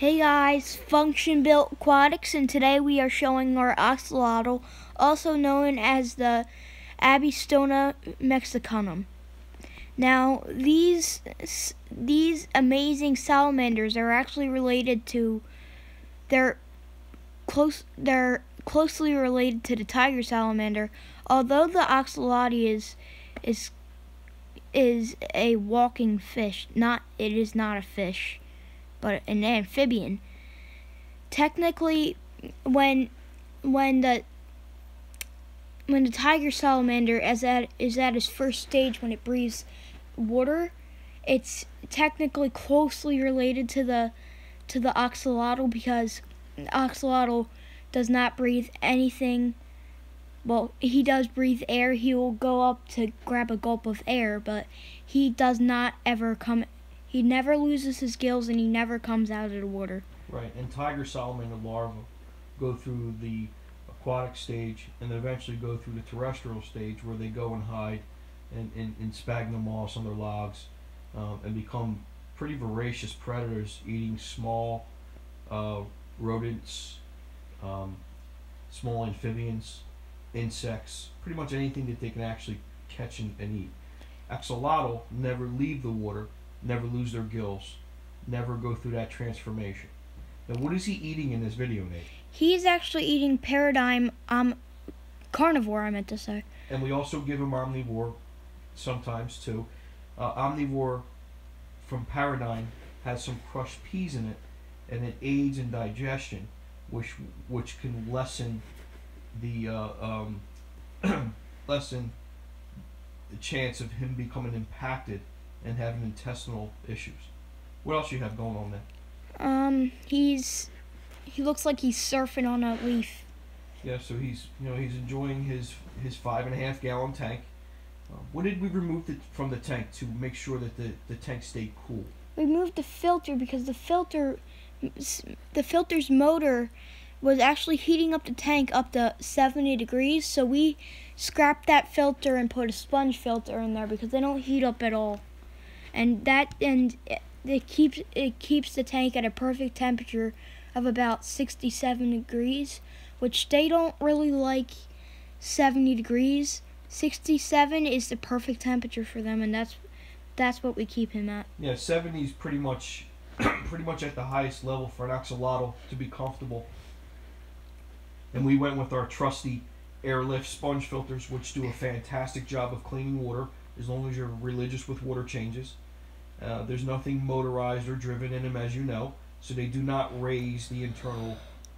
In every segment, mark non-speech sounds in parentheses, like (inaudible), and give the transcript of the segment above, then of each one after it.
Hey guys, Function Built Aquatics, and today we are showing our axolotl, also known as the Ambystoma mexicanum. Now, these these amazing salamanders are actually related to they're close they're closely related to the tiger salamander. Although the axolotl is is is a walking fish, not it is not a fish but an amphibian. Technically, when when the when the tiger salamander is at is at its first stage when it breathes water, it's technically closely related to the to the axolotl because the axolotl does not breathe anything. Well, he does breathe air. He will go up to grab a gulp of air, but he does not ever come he never loses his gills and he never comes out of the water. Right, and tiger salamander larvae go through the aquatic stage and then eventually go through the terrestrial stage where they go and hide in, in, in sphagnum moss on their logs um, and become pretty voracious predators eating small uh, rodents, um, small amphibians, insects, pretty much anything that they can actually catch and, and eat. Axolotl never leave the water never lose their gills, never go through that transformation. Now, what is he eating in this video, Nate? He's actually eating Paradigm um carnivore. I meant to say. And we also give him omnivore, sometimes too. Uh, omnivore from Paradigm has some crushed peas in it, and it aids in digestion, which which can lessen the uh, um, (clears throat) lessen the chance of him becoming impacted and having intestinal issues. What else you have going on there? Um, he's he looks like he's surfing on a leaf. Yeah, so he's you know he's enjoying his his five and a half gallon tank. Uh, what did we remove the, from the tank to make sure that the, the tank stayed cool? We moved the filter because the filter the filter's motor was actually heating up the tank up to 70 degrees so we scrapped that filter and put a sponge filter in there because they don't heat up at all and that and it keeps it keeps the tank at a perfect temperature of about 67 degrees, which they don't really like 70 degrees. 67 is the perfect temperature for them, and that's that's what we keep him at. Yeah, 70 is pretty much (clears throat) pretty much at the highest level for an axolotl to be comfortable. And we went with our trusty airlift sponge filters, which do a fantastic job of cleaning water as long as you're religious with water changes. Uh, there's nothing motorized or driven in them, as you know, so they do not raise the internal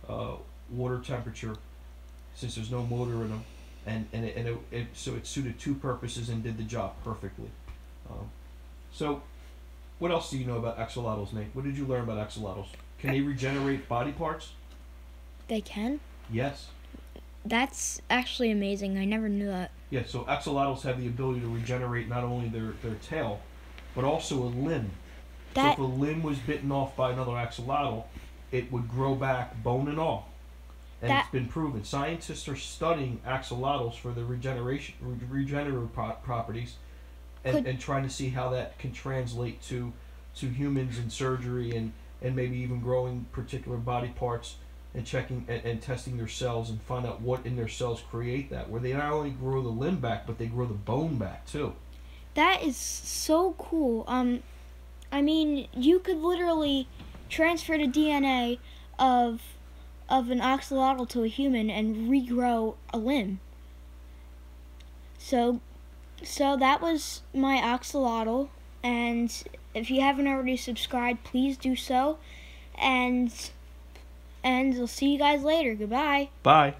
uh, water temperature since there's no motor in them. And, and, it, and it, it, so it suited two purposes and did the job perfectly. Um, so, what else do you know about axolotls, Nate? What did you learn about axolotls? Can they regenerate body parts? They can? Yes. That's actually amazing. I never knew that. Yeah, so axolotls have the ability to regenerate not only their, their tail, but also a limb. That... So if a limb was bitten off by another axolotl, it would grow back bone and all. And that... it's been proven. Scientists are studying axolotls for the regeneration, regenerative pro- properties, and, Could... and trying to see how that can translate to to humans in surgery and, and maybe even growing particular body parts and checking and, and, testing their cells and find out what in their cells create that. Where they not only grow the limb back, but they grow the bone back too. That is so cool. Um, I mean, you could literally transfer the DNA of of an axolotl to a human and regrow a limb. So, so that was my axolotl, and if you haven't already subscribed, please do so. And and we'll see you guys later. Goodbye. Bye.